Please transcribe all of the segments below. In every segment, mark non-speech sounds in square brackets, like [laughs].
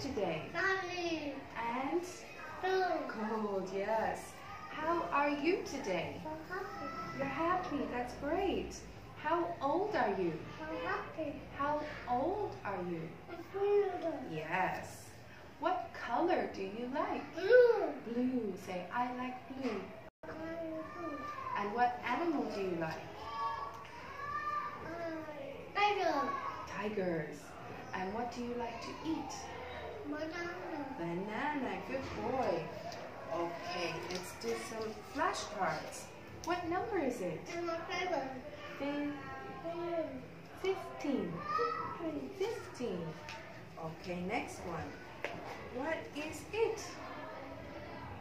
today? Sunny. And cold, yes. How are you today? So happy. You're happy, that's great. How old are you? So happy. How old are you? Blue. Yes. What color do you like? Blue. Blue. Say, I like blue. I like Blue. And what animal do you like? Um, tiger. Tigers. And what do you like to eat? Banana. Banana. Good boy. Okay, let's do some flashcards. What number is it? And my favorite. Fif- Blue. 15. 15. Okay, next one. What is it?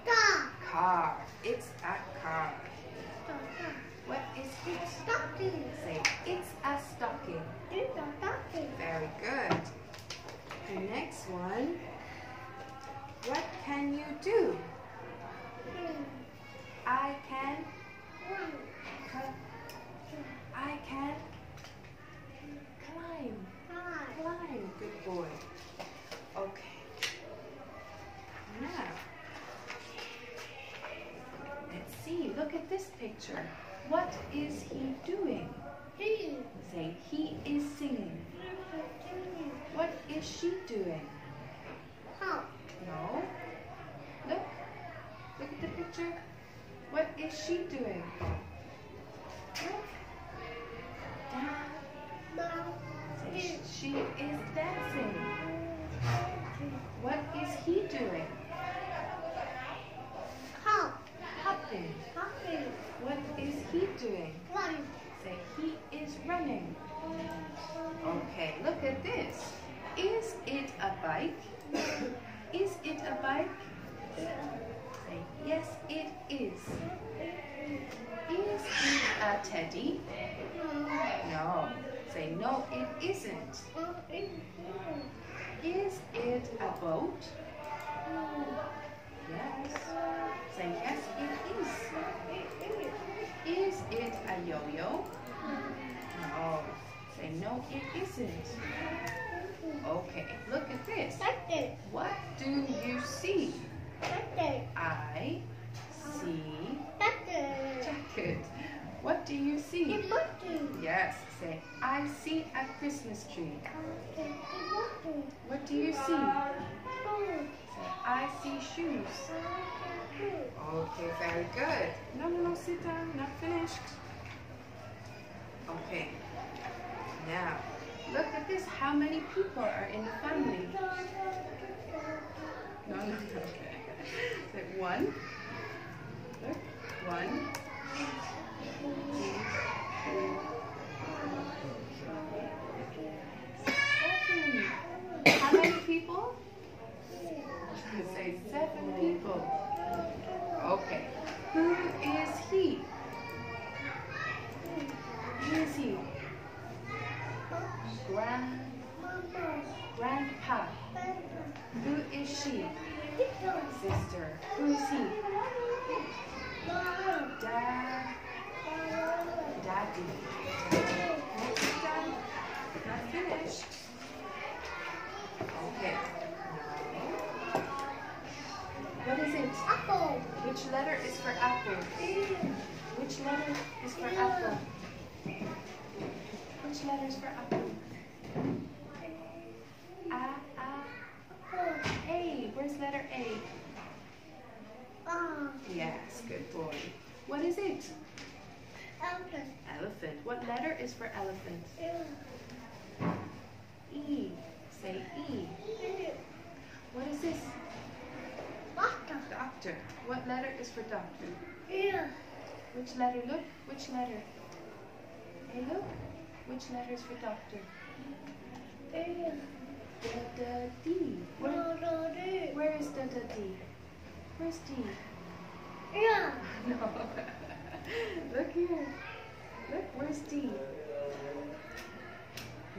Car. Car. It's a car. Dog. What is it? Stocking. Say, it's a stocking. It's a stocking. Very good. The next one. What can you do? I can. I can climb. Climb. Good boy. Okay. Now, let's see. Look at this picture. What is he doing? Three. Say, he is singing. What is she doing? Hop. No. Look. Look at the picture. What is she doing? She is dancing. What is he doing? Hop. Hopping. Hopping. What is he doing? One. Say, he is running. Okay, look at this. Is it a bike? Is it a bike? Say, yes, it is. Is it a teddy? No. Say, no, it isn't. Is it a boat? Yes. Say, yes, it is. Is it a yo-yo? No. Say, no, it isn't. Okay, look at this. What do you see? I see jacket. What do you see? Yes, say, I see a Christmas tree. What do you see? Say, I see shoes. Okay, very good. No, no, no, sit down, not finished. Okay, now, look at this. How many people are in the family? No, no, [laughs] no. Say one. One. seven. How many people? I Say seven people. Okay. Who is he? Who is he? Grand, grandpa. Who is she? Sister. Who is he? Dad, daddy. Time. Not finished. Okay. What is it? Apple. Which letter is for apple? Which letter is for apple? Which letter is for apple? A, A, A. Where's letter A? Ah. Yes, good boy. What is it? Elephant. Elephant. What letter is for elephant? E. Say E. What is this? Doctor. Doctor. What letter is for doctor? Ear. Which letter? Look. Which letter? Hey, look. Which letter is for doctor? Ear. Da, da, D. Where, Ear. where is da, da, D? Where's D? No. [laughs] Look here. Look, where's D?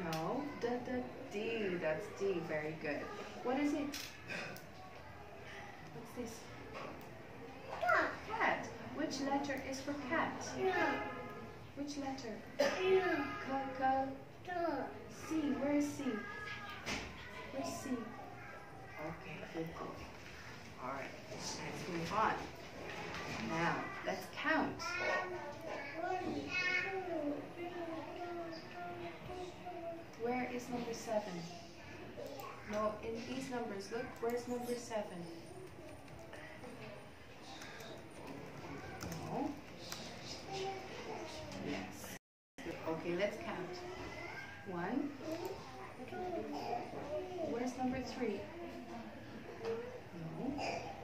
No. Da, da, D. That's D. Very good. What is it? What's this? Cat. Cat. Which letter is for cat? Ear. Which letter? K, K, C. Where is C? Where's C? Good boy. All right, let's move on. Now, let's count. Where is number seven? No, in these numbers, look, where's number seven? No. Yes. Okay, let's count. One. Where's number three? No.